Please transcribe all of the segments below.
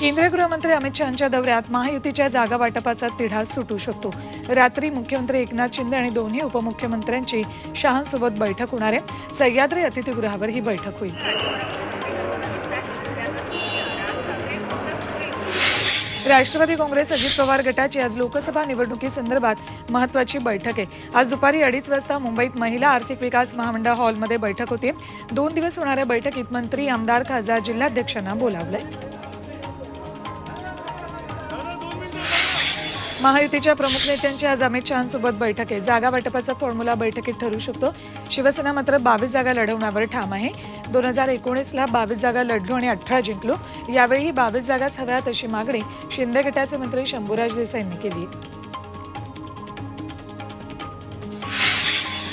केंद्रीय गृहमंत्री अमित शहाच्या दौऱ्यात महायुतीच्या जागा वाटपाचा तिढा सुटू शकतो. रात्री मुख्यमंत्री एकनाथ शिंदे आणि दोन्ही उपमुख्यमंत्र्यांची शहांसोबत बैठक होणार आहे. सह्याद्री अतिथीगृहावर ही बैठक होईल. राष्ट्रवादी काँग्रेस अजित पवार गटाची आज लोकसभा निवडणुकीसंदर्भात महत्वाची बैठक आहे. आज दुपारी अडीच वाजता मुंबईत महिला आर्थिक विकास महामंडळ हॉलमध्ये बैठक होते. दोन दिवस होणाऱ्या बैठकीत मंत्री आमदार खासदार जिल्हाध्यक्षांना बोलावलंय. महायुतीच्या प्रमुख नेत्यांची आज अमित शहांसोबत बैठक आहे. जागा वाटपाचा फॉर्म्युला बैठकीत ठरू शकतो. शिवसेना मात्र बावीस जागा लढवण्यावर ठाम आहे. दोन हजार एकोणीसला बावीस जागा लढलो आणि अठरा जिंकलो. यावेळीही बावीस जागाच हव्यात अशी मागणी शिंदे गटाचे मंत्री शंभूराज देसाईंनी केली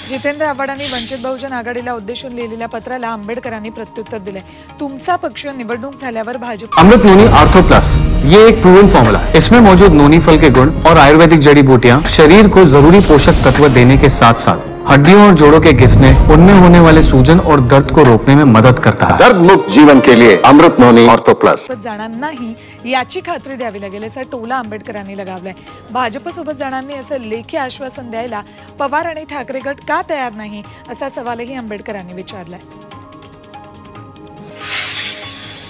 जितेंद्र आव्हाडांनी वंचित बहुजन आघाड़ी उद्देशून लिहिलेल्या पत्राला आंबेडकरांनी प्रत्युत्तर दिल तुमचा पक्ष Bhajap Amrit noni ortho plus ये एक प्रूवन फॉर्मूला इसमें मौजूद नोनी फल के गुण और आयुर्वेदिक जड़ी बूटियाँ, शरीर को ज़रूरी पोषक तत्व देने के साथ साथ हड्डियों और जोड़ों के घिसने उनमें होने वाले सूजन और दर्द को रोकने में मदद करता है। दर्द मुक्त जीवन के लिए अमृत नोनी ऑर्थो प्लस। जाणार नाही याची खात्री द्यावी लागेल असा टोला आंबेडकरांनी लगावलाय. भाजपसोबत जाणांनी असं लेखी आश्वासन द्यायला पवार आणि ठाकरे गट का तयार नाही असा सवालही आंबेडकरांनी विचारलाय.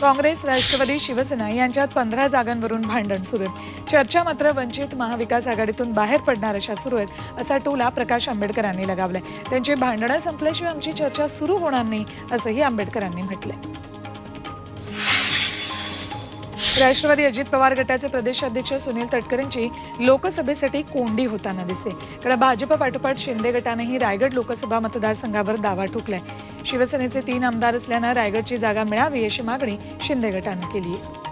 काँग्रेस राष्ट्रवादी शिवसेना यांच्यात पंधरा जागांवरून भांडण सुरू. आहे चर्चा मात्र वंचित महाविकास आघाडीतून बाहेर पडणार अशा सुरू आहेत असा टोला प्रकाश आंबेडकरांनी लगावलाय. त्यांची भांडणं संपल्याशिवाय आमची चर्चा सुरू होणार नाही असंही आंबेडकरांनी म्हटलंय. राष्ट्रवादी अजित पवार गटाचे प्रदेशाध्यक्ष सुनील तटकरेंची लोकसभेसाठी कोंडी होताना दिसते. कारण भाजप पाठोपाठ शिंदे गटानेही रायगड लोकसभा मतदारसंघावर दावा ठोकलाय. शिवसेनेचे तीन आमदार असल्यानं रायगडची जागा मिळावी अशी मागणी शिंदे गटानं केली आहे